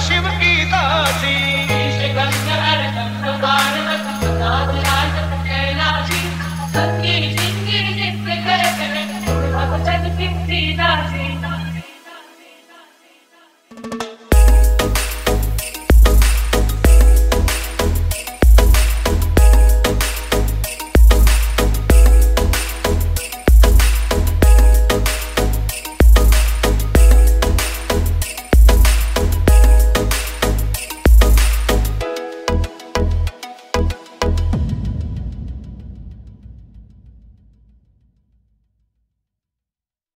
शिव की दासी